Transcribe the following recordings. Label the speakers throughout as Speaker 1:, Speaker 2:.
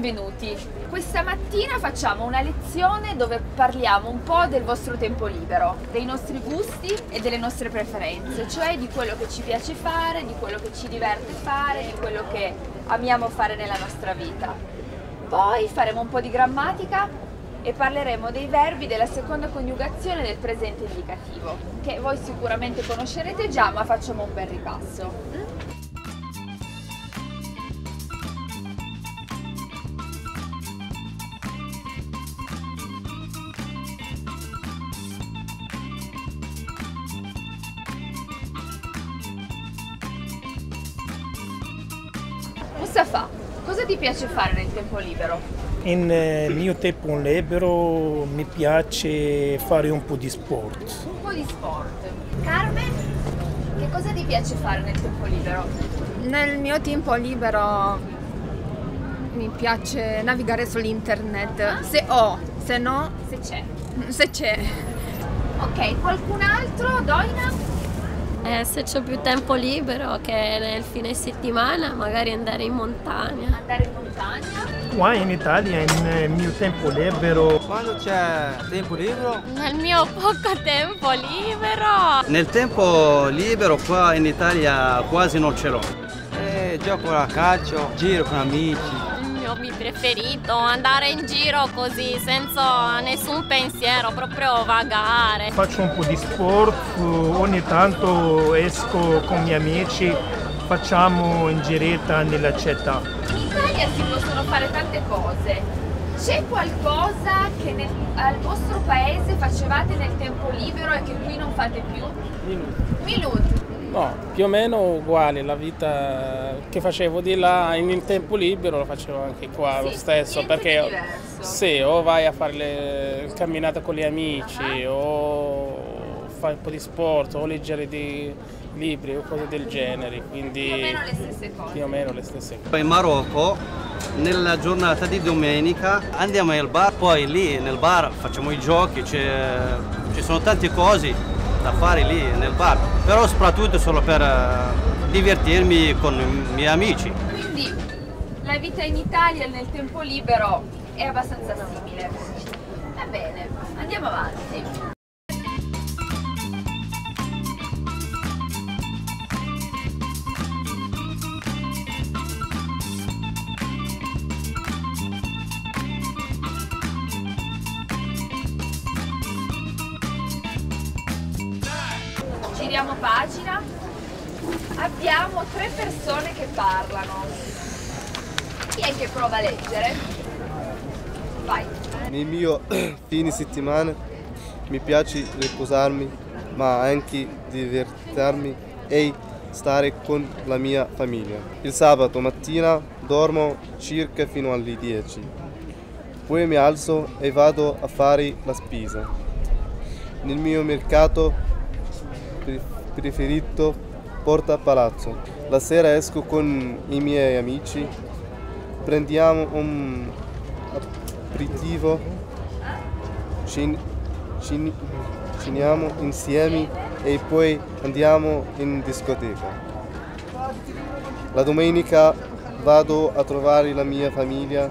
Speaker 1: benvenuti. Questa mattina facciamo una lezione dove parliamo un po' del vostro tempo libero, dei nostri gusti e delle nostre preferenze, cioè di quello che ci piace fare, di quello che ci diverte fare, di quello che amiamo fare nella nostra vita. Poi faremo un po' di grammatica e parleremo dei verbi della seconda coniugazione del presente indicativo, che voi sicuramente conoscerete già, ma facciamo un bel ripasso. Piace fare nel tempo libero?
Speaker 2: In eh, mio tempo libero mi piace fare un po' di sport.
Speaker 1: Un po' di sport. Carmen, che cosa ti piace fare nel tempo libero?
Speaker 3: Nel mio tempo libero mi piace navigare sull'internet, se ho, se no,
Speaker 1: Se c'è.
Speaker 3: se c'è.
Speaker 1: Ok, qualcun altro? Doina?
Speaker 4: Eh, se c'ho più tempo libero che nel fine settimana, magari andare in montagna.
Speaker 1: Andare in montagna?
Speaker 2: Qua in Italia, in eh, mio tempo libero,
Speaker 5: Quando c'è tempo libero?
Speaker 4: Nel mio poco tempo libero.
Speaker 6: Nel tempo libero qua in Italia quasi non ce l'ho.
Speaker 5: Eh, gioco a calcio, giro con amici.
Speaker 4: Hobby preferito, andare in giro così senza nessun pensiero, proprio vagare.
Speaker 2: faccio un po' di sport, ogni tanto esco con i miei amici, facciamo in giretta nella città.
Speaker 1: In Italia si possono fare tante cose. C'è qualcosa che nel- al vostro paese facevate nel tempo libero e che qui non fate più? Milud.
Speaker 7: No, più o meno uguale, la vita che facevo di là in tempo libero lo facevo anche qua
Speaker 1: Sì,
Speaker 7: lo stesso, perché sì, o vai a fare le camminate con gli amici o fai un po' di sport o leggere dei libri o cose del genere, quindi
Speaker 1: Più o meno le stesse cose.
Speaker 7: più o meno le stesse cose.
Speaker 6: In Marocco nella giornata di domenica andiamo al bar, poi lì nel bar facciamo i giochi, c'è- ci sono tante cose da fare lì nel bar, però soprattutto solo per eh, divertirmi con i miei amici.
Speaker 1: Quindi la vita in Italia nel tempo libero è abbastanza simile. Va bene, andiamo avanti. Persone che parlano. Chi è che prova a leggere? Vai.
Speaker 8: Nel mio fine settimana mi piace riposarmi, ma anche divertirmi e stare con la mia famiglia. Il sabato mattina dormo circa fino alle 10. Poi mi alzo e vado a fare la spesa. Nel mio mercato pre- preferito Porta Palazzo. La sera esco con i miei amici, prendiamo un aperitivo, cin- cin- ciniamo insieme e poi andiamo in discoteca. La domenica vado a trovare la mia famiglia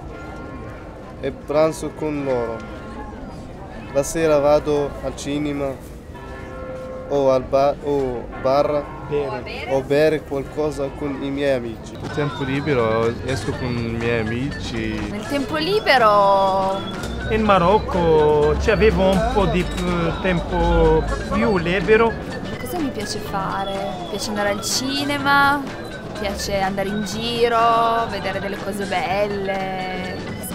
Speaker 8: e pranzo con loro. La sera vado al cinema o al bar o bar o bere qualcosa con i miei amici.
Speaker 9: Il tempo libero esco con i miei amici.
Speaker 1: Nel tempo libero
Speaker 2: In Marocco ci avevo un po' di eh, tempo più libero,
Speaker 1: cosa mi piace fare? Mi piace andare al cinema, mi piace andare in giro, vedere delle cose belle.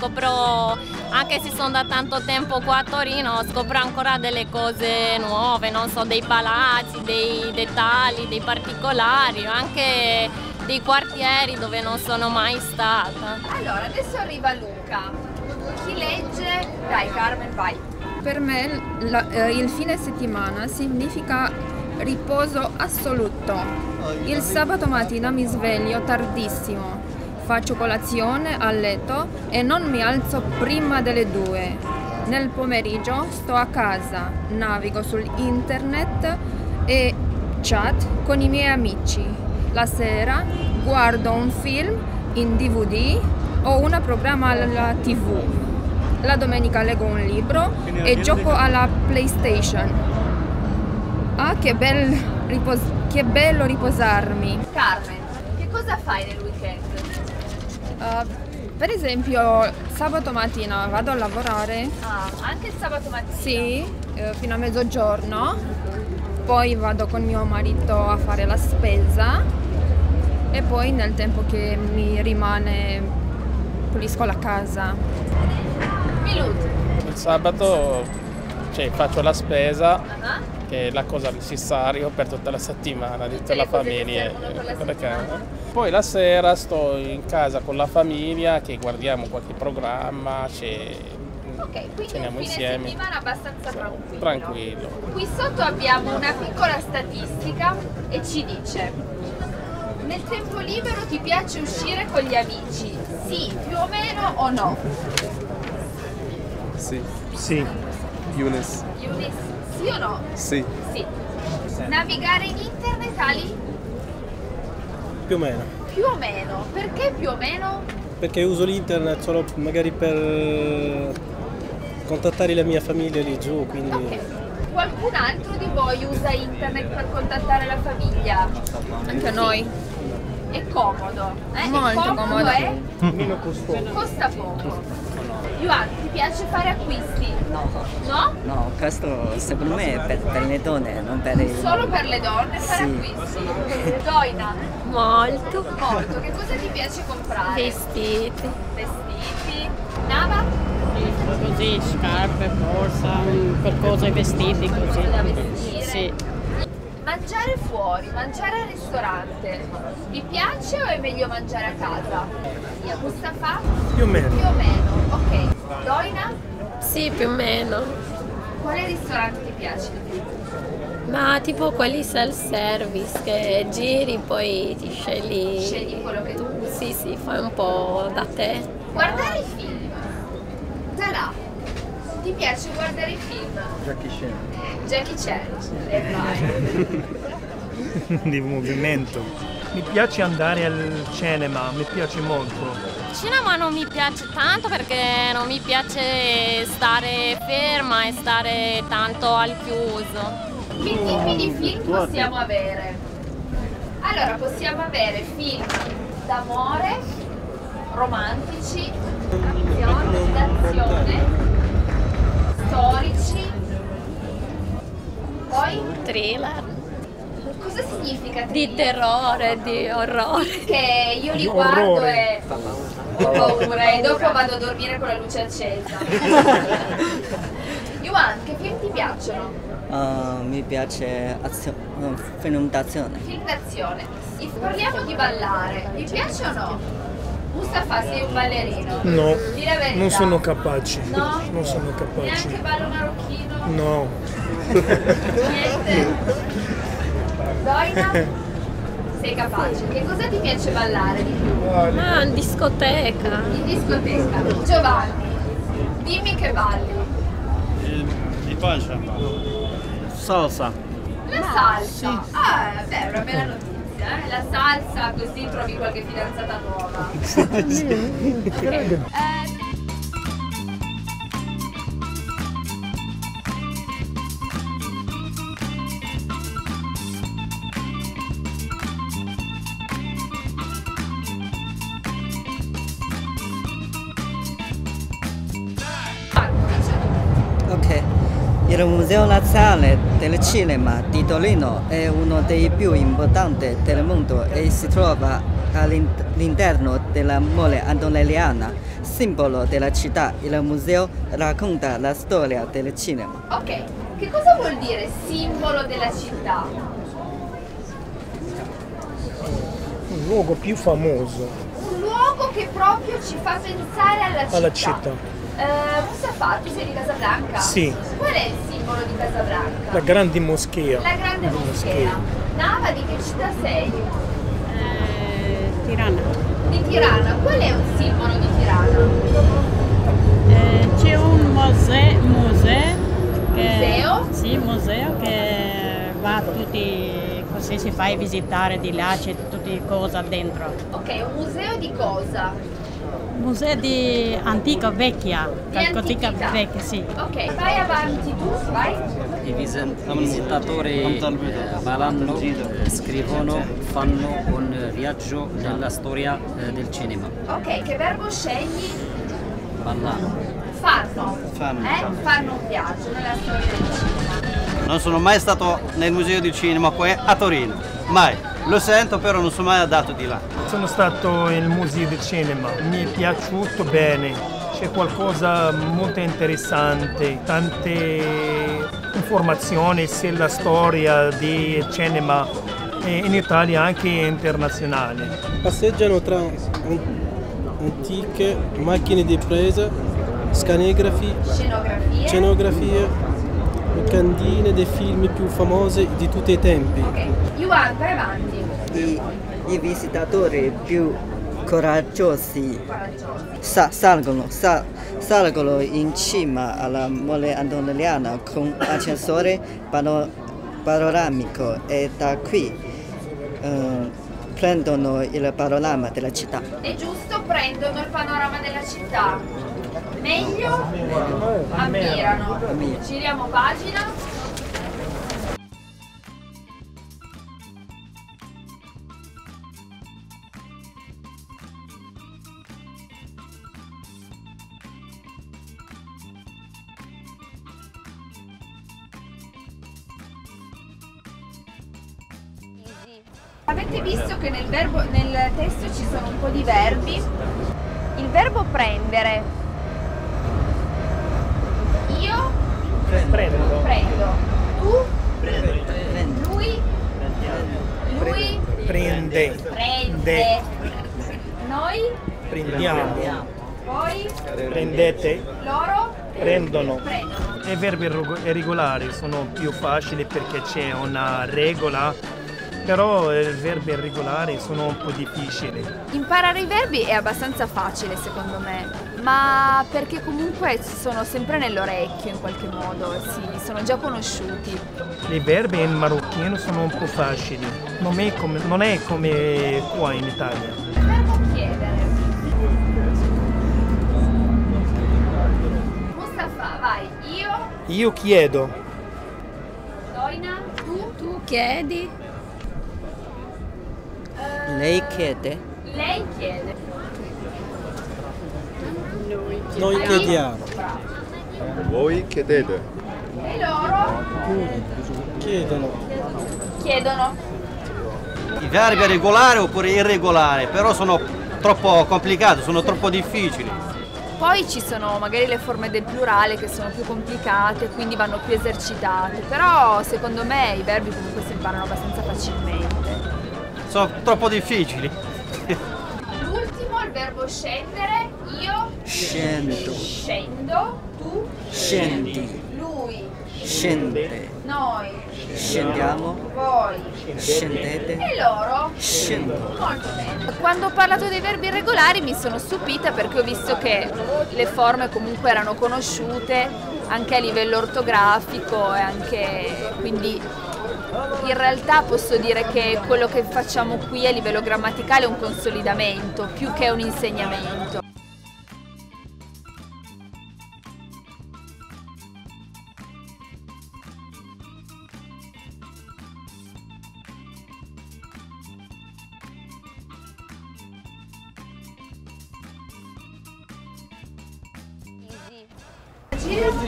Speaker 4: Scopro, anche se sono da tanto tempo qua a Torino, scopro ancora delle cose nuove, non so, dei palazzi, dei dettagli, dei particolari, anche dei quartieri dove non sono mai stata.
Speaker 1: Allora, adesso arriva Luca. Chi legge? Dai Carmen, vai.
Speaker 3: Per me la- eh, il fine settimana significa riposo assoluto. Il sabato mattina mi sveglio tardissimo, faccio colazione a letto e non mi alzo prima delle due. Nel pomeriggio sto a casa, navigo su internet e chat con i miei amici. La sera guardo un film in DVD Ho un programma alla tv. La domenica leggo un libro e gioco alla PlayStation. Ah, che, bel ripos- che bello riposarmi.
Speaker 1: Carmen, che cosa fai nel?
Speaker 3: Uh, per esempio, sabato mattina vado a lavorare.
Speaker 1: Ah, anche il sabato mattina?
Speaker 3: Sì, eh, fino a mezzogiorno. Poi vado con mio marito a fare la spesa e poi nel tempo che mi rimane pulisco la casa.
Speaker 1: Milud.
Speaker 7: Il sabato cioè, faccio la spesa,
Speaker 1: Ah,
Speaker 7: che è la cosa necessaria per tutta la settimana di tutta la famiglia.
Speaker 1: la.
Speaker 7: Poi la sera sto in casa con la famiglia che guardiamo qualche programma,
Speaker 1: Ok, quindi un
Speaker 7: ceniamo
Speaker 1: fine
Speaker 7: insieme.
Speaker 1: settimana abbastanza tranquillo.
Speaker 7: Tranquillo.
Speaker 1: Qui sotto abbiamo una piccola statistica e ci dice nel tempo libero ti piace uscire con gli amici? Sì, più o meno o no?
Speaker 8: Sì.
Speaker 2: Sì.
Speaker 8: Younes.
Speaker 1: Yunis, sì o no?
Speaker 8: Sì.
Speaker 1: Sì. Navigare in internet Ali?
Speaker 10: Più o meno,
Speaker 1: Più o meno. Perché più o meno?
Speaker 10: perché uso l'internet solo magari per contattare la mia famiglia lì giù, quindi
Speaker 1: Ok. Qualcun altro di voi usa internet per contattare la famiglia?
Speaker 3: Anche noi.
Speaker 1: È comodo. Eh?
Speaker 3: Molto
Speaker 1: è comodo,
Speaker 3: comodo.
Speaker 1: eh?
Speaker 2: Meno costoso.
Speaker 1: Costa poco. Yuan, ti piace fare acquisti?
Speaker 11: No.
Speaker 1: No?
Speaker 11: No, questo secondo me è per, per le donne, non per i...
Speaker 1: Solo per le donne fare
Speaker 11: Sì.
Speaker 1: acquisti. Doina,
Speaker 4: Molto.
Speaker 1: molto. Che cosa ti piace comprare?
Speaker 4: Vestiti.
Speaker 1: Vestiti. Nava?
Speaker 12: Così, scarpe, borsa, per cose, vestiti così.
Speaker 1: Da vestire?
Speaker 12: Sì.
Speaker 1: Mangiare fuori, mangiare al ristorante. Vi piace o è meglio mangiare a casa? Io, Mustafa?
Speaker 2: Più o meno.
Speaker 1: Più o meno, ok. Doina?
Speaker 4: Sì, più o meno.
Speaker 1: Quale ristorante ti piace di più?
Speaker 4: Ma tipo quelli self-service che giri poi ti scegli...
Speaker 1: Scegli quello che tu
Speaker 4: Sì, sì, fai un po' da te.
Speaker 1: Guardare i film. Zala, ti piace guardare i film?
Speaker 5: Jackie Chan.
Speaker 1: Jackie Chan. E vai.
Speaker 2: di movimento. Mi piace andare al cinema, mi piace molto.
Speaker 4: Il cinema non mi piace tanto perché non mi piace stare ferma e stare tanto al chiuso.
Speaker 1: Che tipi di film possiamo avere? Allora, possiamo avere film d'amore, romantici, azione, d'azione, storici. Poi,
Speaker 4: Thriller,
Speaker 1: cosa significa
Speaker 4: di
Speaker 1: thriller?
Speaker 4: terrore, di orrore.
Speaker 1: Che io li
Speaker 2: Di
Speaker 1: guardo
Speaker 2: orrore.
Speaker 1: e ho paura e dopo vado a dormire con la luce accesa. Yuan, che film ti piacciono?
Speaker 11: Ah, mi piace azio- no, film d'azione.
Speaker 1: Film d'azione. E Parliamo di ballare, vi piace o no? Mustafa, sei un ballerino?
Speaker 2: No,
Speaker 1: Di
Speaker 2: non sono capace.
Speaker 1: No?
Speaker 2: Non sono capace.
Speaker 1: Neanche ballo marocchino?
Speaker 2: No.
Speaker 1: Niente? Doina? Sei capace. Che cosa ti piace ballare di più?
Speaker 4: Ah, in discoteca.
Speaker 1: In discoteca. Giovanni, dimmi che balli.
Speaker 6: Di pancia. Salsa.
Speaker 1: La salsa. Ah, beh, è una bella notizia. Eh? La salsa, così trovi qualche fidanzata nuova. Eh,
Speaker 11: Il Museo Nazionale del Cinema di Torino è uno dei più importanti del mondo e si trova all'interno della mole antonelliana, simbolo della città. Il museo racconta la storia del cinema.
Speaker 1: Ok, che cosa vuol dire simbolo della città?
Speaker 2: Un luogo più famoso
Speaker 1: Un luogo che proprio ci fa pensare alla città.
Speaker 2: alla città.
Speaker 1: Eh, Mustafa, tu sei di Casablanca?
Speaker 2: Sì.
Speaker 1: Qual è il simbolo di Casablanca?
Speaker 2: La grande moschea.
Speaker 1: La grande moschea. Nava, di che città sei?
Speaker 12: Eh, Tirana.
Speaker 1: Di Tirana. Qual è un simbolo di Tirana?
Speaker 12: Eh, c'è un museo, museo che,
Speaker 1: Museo?
Speaker 12: Sì, museo che va a tutti, così si fa visitare di là, c'è tutte cose dentro.
Speaker 1: Ok, un museo di cosa?
Speaker 12: Museo di antica vecchia,
Speaker 1: antichità.
Speaker 12: vecchia, sì.
Speaker 1: Ok, vai avanti tu, vai.
Speaker 13: I visi- visitatori eh, ballano, eh, scrivono, fanno un viaggio nella storia eh, del cinema.
Speaker 1: Ok, che verbo scegli?
Speaker 13: Ballare.
Speaker 1: Fanno.
Speaker 6: Fanno.
Speaker 1: Eh? Fanno un viaggio nella storia del cinema.
Speaker 6: Non sono mai stato nel museo di cinema qui a Torino, mai. Lo sento però non sono mai andato di là.
Speaker 2: Sono stato nel museo del cinema, mi è piaciuto bene, c'è qualcosa molto interessante, tante informazioni sulla storia del cinema in Italia anche internazionale.
Speaker 10: Passeggiano tra an- antiche macchine di presa, scanografi,
Speaker 1: Scenografie.
Speaker 10: scenografie, locandine dei film più famosi di tutti i tempi.
Speaker 1: Yuan, vai avanti.
Speaker 11: I, i visitatori più coraggiosi sa- salgono, sa- salgono in cima alla mole antonelliana con ascensore pano- panoramico e da qui eh, prendono il panorama della città.
Speaker 1: È giusto, prendono il panorama della città. Meglio ammirano. Giriamo pagina. Sono un po' di verbi? Il verbo prendere. Io
Speaker 2: Prendo.
Speaker 1: prendo. Tu? Lui? Lui?
Speaker 2: Prende.
Speaker 1: Prende. Noi?
Speaker 2: Prendiamo.
Speaker 1: Voi?
Speaker 2: Prendete.
Speaker 1: Loro?
Speaker 2: Prendono.
Speaker 1: Prendono.
Speaker 2: I verbi rego- regolari sono più facili perché c'è una regola, però i verbi irregolari sono un po' difficili.
Speaker 1: Imparare i verbi è abbastanza facile secondo me, ma perché comunque sono sempre nell'orecchio in qualche modo, sì, sono già conosciuti.
Speaker 2: I verbi in marocchino sono un po' facili, non è come, non è come qua in Italia.
Speaker 1: Verbo chiedere. Mustafa, vai. Io,
Speaker 2: Io chiedo,
Speaker 1: Doina, tu,
Speaker 3: Tu chiedi,
Speaker 11: Lei chiede,
Speaker 1: lei chiede.
Speaker 10: Noi chiediamo.
Speaker 9: Voi chiedete.
Speaker 1: E loro
Speaker 10: Chiedono.
Speaker 1: chiedono.
Speaker 6: I verbi regolari oppure irregolari, però sono troppo complicati, sono troppo difficili.
Speaker 1: Poi ci sono magari le forme del plurale che sono più complicate, quindi vanno più esercitate, però secondo me i verbi comunque si imparano abbastanza facilmente.
Speaker 6: Sono troppo difficili.
Speaker 1: L'ultimo, il verbo scendere, io
Speaker 11: scendo,
Speaker 1: scendo, tu
Speaker 11: scendi,
Speaker 1: lui,
Speaker 11: scende,
Speaker 1: noi,
Speaker 11: scendiamo,
Speaker 1: voi
Speaker 11: scendete,
Speaker 1: e loro.
Speaker 11: scendo.
Speaker 1: Molto bene. Quando ho parlato dei verbi irregolari mi sono stupita perché ho visto che le forme comunque erano conosciute anche a livello ortografico e anche quindi in realtà posso dire che quello che facciamo qui a livello grammaticale è un consolidamento più che un insegnamento.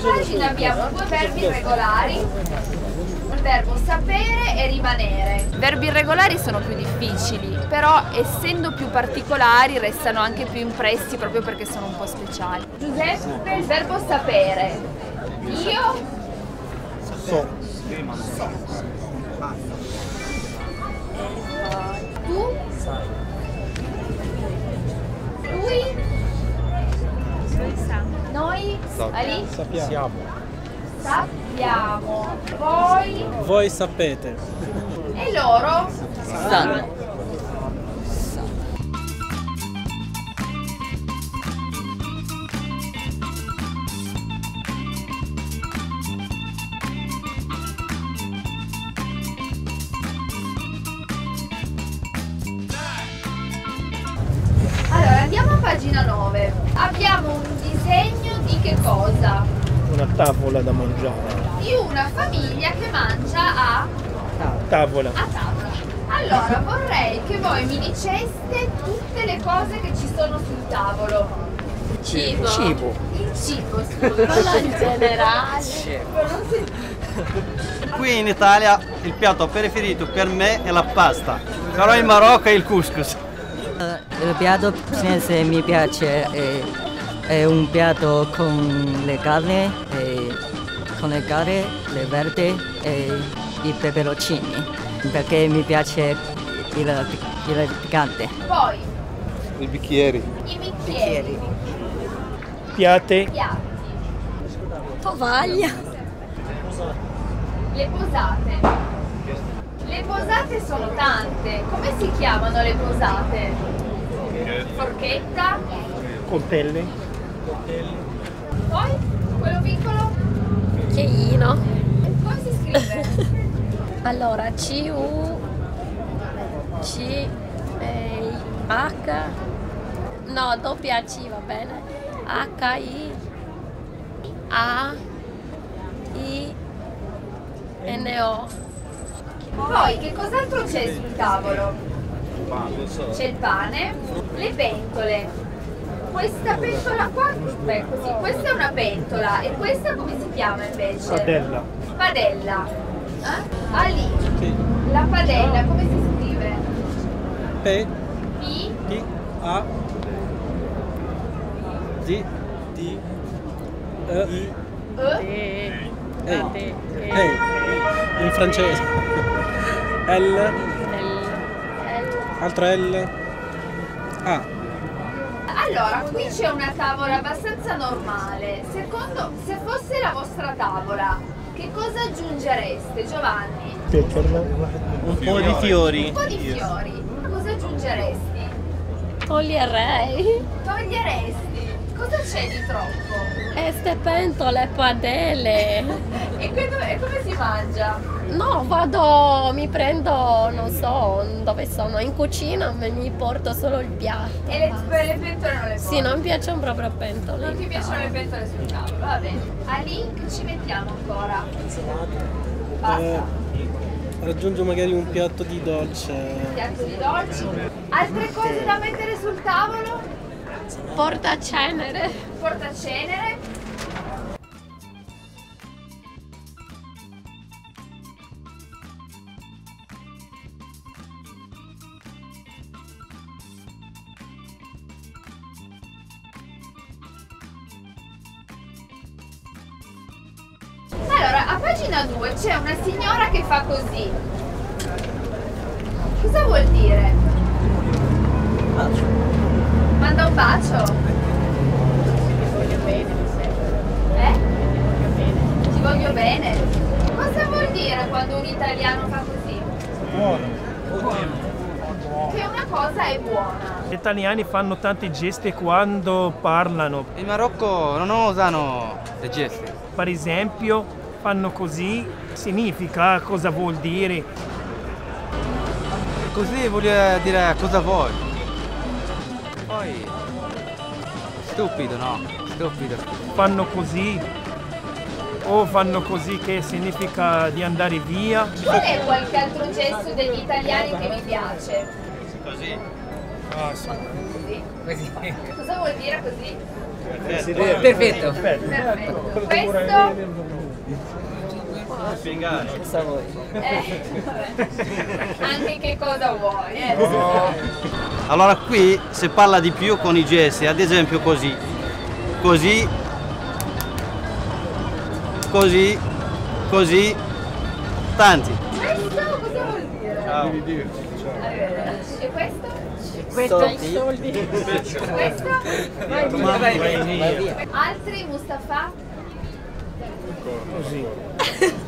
Speaker 1: Pagina abbiamo due verbi irregolari, il verbo sapere e rimanere. I verbi irregolari sono più difficili, però essendo più particolari restano anche più impressi proprio perché sono un po' speciali. Giuseppe, il verbo sapere. Io
Speaker 10: So.
Speaker 1: Tu? Noi? Ali?
Speaker 10: Sappiamo.
Speaker 1: Sappiamo. Voi?
Speaker 10: Voi sapete.
Speaker 1: E loro?
Speaker 11: Sanno.
Speaker 1: Allora, andiamo a pagina 9. Abbiamo che cosa?
Speaker 2: Una tavola da mangiare.
Speaker 1: Di una famiglia che mangia a,
Speaker 2: Tavola.
Speaker 1: a tavola. Allora vorrei che voi mi diceste tutte le cose che ci sono sul tavolo.
Speaker 4: Cibo.
Speaker 2: Cibo.
Speaker 1: Il cibo, scusa.
Speaker 4: In generale.
Speaker 6: Qui in Italia il piatto preferito per me è la pasta, però in Marocco è il couscous.
Speaker 11: Il piatto cinese mi piace, è, è un piatto con le carni, e con le carni, le verde e i peperoncini, perché mi piace il, il piccante.
Speaker 1: Poi
Speaker 8: I bicchieri.
Speaker 1: i bicchieri,
Speaker 2: Piate.
Speaker 1: piatti,
Speaker 4: Tovaglia.
Speaker 1: le posate. Le posate sono tante. Come si chiamano le posate? Forchetta.
Speaker 2: Coltelli.
Speaker 1: Poi quello piccolo.
Speaker 4: Cucchiaino.
Speaker 1: Come si scrive?
Speaker 4: Allora, C U C E H No, doppia C va bene. H I A I N O.
Speaker 1: Poi che cos'altro c'è sul tavolo? C'è il pane, le pentole. Questa pentola qua, beh così, questa è una pentola e questa come si chiama invece?
Speaker 2: Padella.
Speaker 1: Padella. Eh? Ah lì, la padella come si scrive?
Speaker 10: P,
Speaker 1: P,
Speaker 10: P, A,
Speaker 6: Sì.
Speaker 10: D, E, I,
Speaker 1: E,
Speaker 10: E, E, in francese. L, altra L, A.
Speaker 1: Allora, qui c'è una tavola abbastanza normale. Secondo, se fosse la vostra tavola, che cosa aggiungereste, Giovanni?
Speaker 6: Un po' di fiori.
Speaker 1: Un po' di fiori. Cosa aggiungeresti?
Speaker 4: Toglierei.
Speaker 1: Toglieresti? Cosa c'è di troppo?
Speaker 4: E ste pentole padelle.
Speaker 1: E que- dove- come si mangia?
Speaker 4: No, vado, mi prendo, non so dove sono, in cucina me mi porto solo il piatto.
Speaker 1: E le, le pentole non le porti?
Speaker 4: Sì, non piacciono proprio pentole.
Speaker 1: Non ti piacciono le pentole sul tavolo, va bene. A lì che ci mettiamo ancora?
Speaker 10: Eh,
Speaker 1: Basta.
Speaker 10: raggiungo magari un piatto di dolce.
Speaker 1: Piatto di dolci. Altre cose da mettere sul tavolo?
Speaker 4: Porta cenere.
Speaker 1: Portacenere. Allora, a pagina 2 c'è una signora che fa così. Cosa vuol dire? Manda un bacio? Eh? Ti voglio bene. Cosa vuol dire quando un italiano fa così? Che una cosa è buona.
Speaker 2: Gli italiani fanno tanti gesti quando parlano.
Speaker 5: In Marocco non usano i gesti.
Speaker 2: Per esempio, fanno così, significa cosa vuol dire.
Speaker 5: Così vuol dire cosa vuoi. Poi... Stupido, no? Stupido.
Speaker 2: Fanno così o fanno così che significa di andare via.
Speaker 1: Qual è qualche altro gesto degli italiani che mi piace?
Speaker 6: Così.
Speaker 2: Ah, sì.
Speaker 1: Così? Cosa vuol dire così?
Speaker 11: Perfetto.
Speaker 1: Perfetto. Questo?
Speaker 6: Spiegare.
Speaker 1: Eh, vabbè. Anche che cosa vuoi? Eh?
Speaker 6: Allora qui si parla di più con i gesti, ad esempio così, così, così, così, tanti.
Speaker 1: Questo cosa vuol dire? Arrivederci. E questo?
Speaker 11: Soldi.
Speaker 1: Questo? Altri Mustafa?
Speaker 2: Così.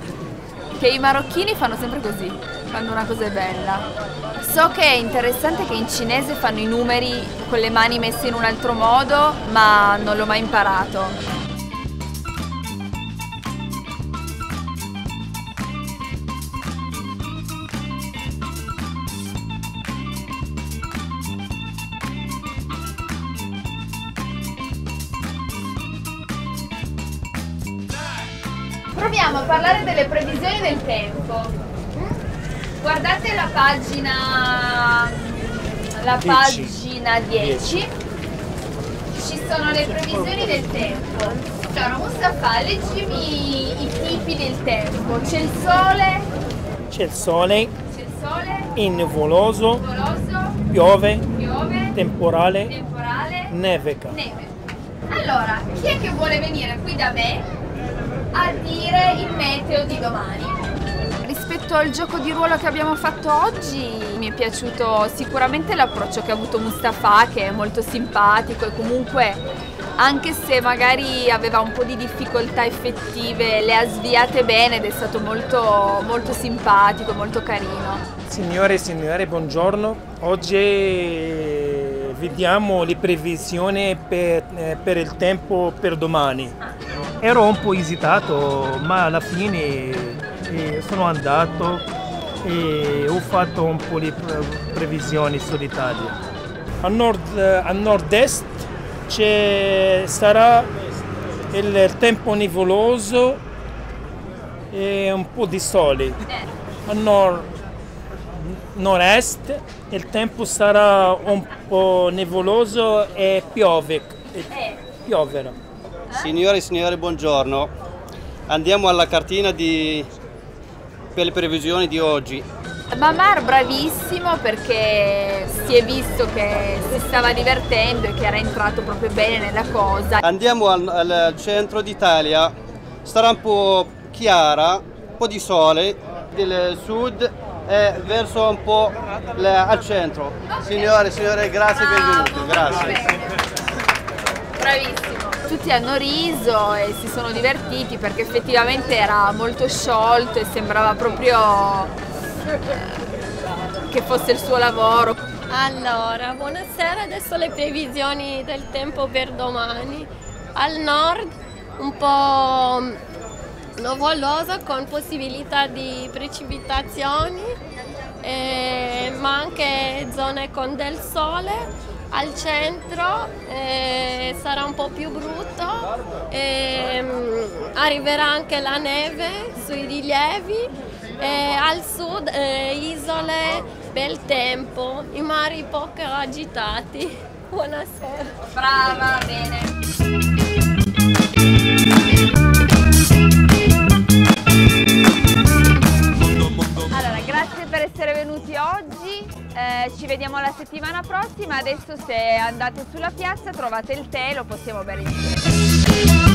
Speaker 1: Che i marocchini fanno sempre così, quando una cosa bella. So che è interessante che in cinese fanno i numeri con le mani messe in un altro modo, ma non l'ho mai imparato. Proviamo a parlare delle previsioni del tempo. Guardate la pagina la pagina 10. Ci sono le previsioni del tempo. Allora, Mustafa, leggimi i tipi del tempo. C'è il sole,
Speaker 2: C'è il sole,
Speaker 1: c'è il sole,
Speaker 2: è nuvoloso,
Speaker 1: nuvoloso,
Speaker 2: piove,
Speaker 1: piove,
Speaker 2: temporale,
Speaker 1: temporale,
Speaker 2: nevica.
Speaker 1: neve. Allora, chi è che vuole venire qui da me a dire il meteo di domani? Rispetto al gioco di ruolo che abbiamo fatto oggi, mi è piaciuto sicuramente l'approccio che ha avuto Mustafa, che è molto simpatico e comunque anche se magari aveva un po' di difficoltà effettive, le ha sviate bene ed è stato molto, molto simpatico, molto carino.
Speaker 2: Signore e signori, buongiorno. Oggi vediamo le previsioni per, eh, per il tempo per domani. Ero un po' esitato, ma alla fine eh, sono andato e ho fatto un po' di pre- previsioni sull'Italia. A, nord, eh, a nord-est c'è- sarà il tempo nuvoloso e un po' di sole. A nord, nord-est il tempo sarà un po' nuvoloso e piove. e pioverà.
Speaker 6: Signore e signori, buongiorno. Andiamo alla cartina di... per le previsioni di oggi.
Speaker 1: Mamar bravissimo perché si è visto che si stava divertendo e che era entrato proprio bene nella cosa.
Speaker 6: Andiamo al, al centro d'Italia, sarà un po' chiara, un po' di sole, del sud e verso un po' le- al centro. Signore e signore, grazie e benvenuti. Grazie.
Speaker 1: Bravissimo. Tutti hanno riso e si sono divertiti perché effettivamente era molto sciolto e sembrava proprio eh, che fosse il suo lavoro.
Speaker 4: Allora, buonasera, adesso le previsioni del tempo per domani. Al nord un po' nuvoloso con possibilità di precipitazioni, eh, ma anche zone con del sole. Al centro eh, sarà un po' più brutto, ehm, arriverà anche la neve sui rilievi e al sud eh, isole bel tempo, i mari poco agitati. Buonasera.
Speaker 1: Brava, bene. Allora, grazie per essere venuti oggi, eh, ci vediamo la settimana prossima, adesso se andate sulla piazza trovate il tè, lo possiamo bere insieme.